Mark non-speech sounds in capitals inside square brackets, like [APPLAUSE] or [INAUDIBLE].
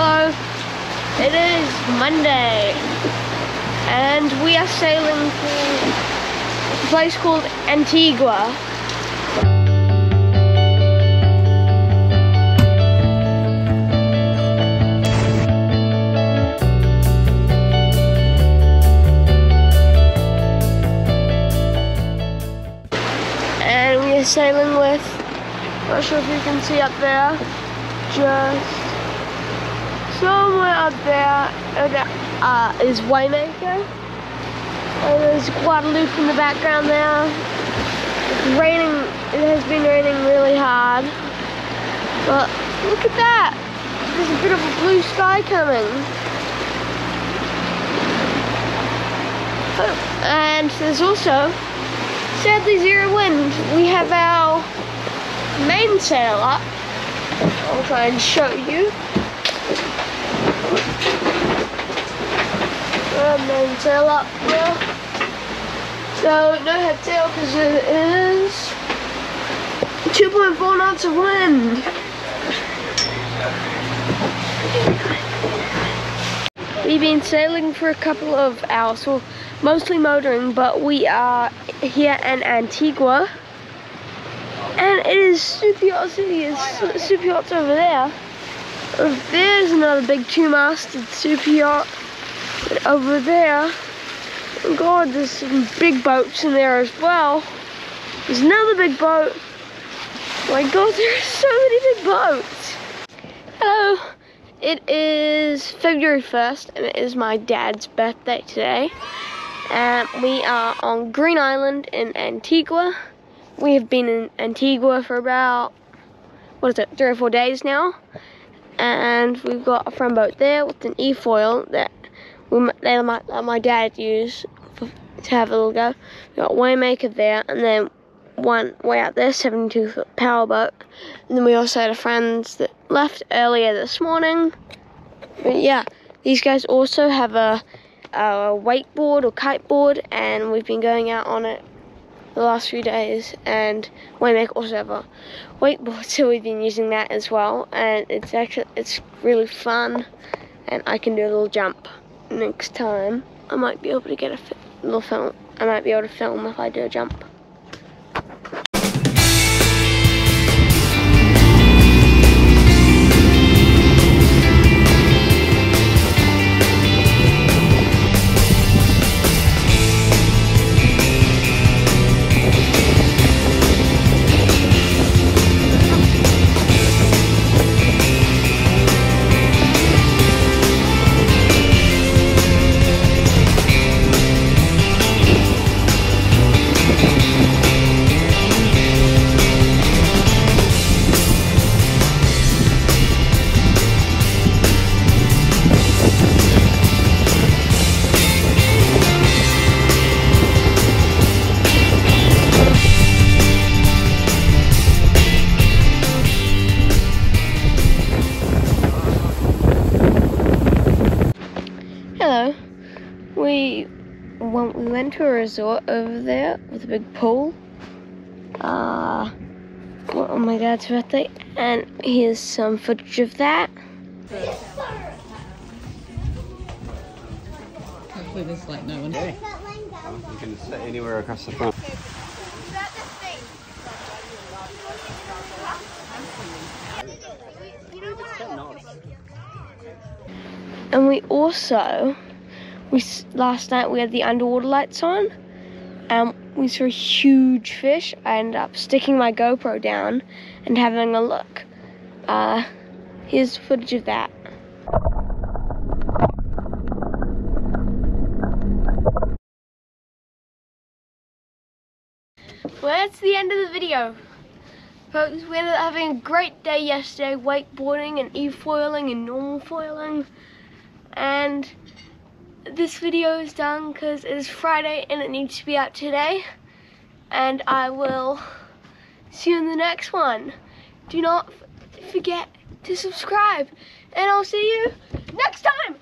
Hello. It is Monday, and we are sailing to a place called Antigua. And we are sailing with, not sure if you can see up there, just somewhere up there uh, is Waymaker. And there's Guadeloupe in the background there. It's raining, it has been raining really hard. But look at that. There's a bit of a blue sky coming. Oh, and there's also sadly zero wind. We have our mainsail up. I'll try and show you. Uh, mainsail up there. So no head sail because it is 2.4 knots of wind. We've been sailing for a couple of hours, well, mostly motoring, but we are here in Antigua. And it is super hot city, it's super hot over there. There's another big two-masted super yacht over there. Oh God, there's some big boats in there as well. There's another big boat. Oh my God, [LAUGHS] there are so many big boats. Hello. It is February 1st and it is my dad's birthday today. And we are on Green Island in Antigua. We have been in Antigua for about, what is it, three or four days now. And we've got a front boat there with an e-foil that we, let my dad use for, to have a little go. We've got Waymaker there and then one way out there, 72 foot power boat. And then we also had a friend that left earlier this morning. But yeah, these guys also have a, a wakeboard or kiteboard, and we've been going out on it the last few days. And also have a wakeboard, so we've been using that as well. And it's actually it's really fun, and I can do a little jump next time. I might be able to get a little film. I might be able to film if I do a jump. We went, we went to a resort over there with a big pool. Uh, on my dad's birthday, and here's some footage of that. Hopefully there's like no one. Okay. You can sit anywhere across the front. And we also, we last night we had the underwater lights on, and we saw a huge fish. I ended up sticking my GoPro down and having a look. Uh, here's footage of that. Well, that's the end of the video. Folks, we ended up having a great day yesterday, wakeboarding and e-foiling and normal foiling. And this video is done because it is Friday and it needs to be out today. And I will see you in the next one. Do not forget to subscribe. And I'll see you next time.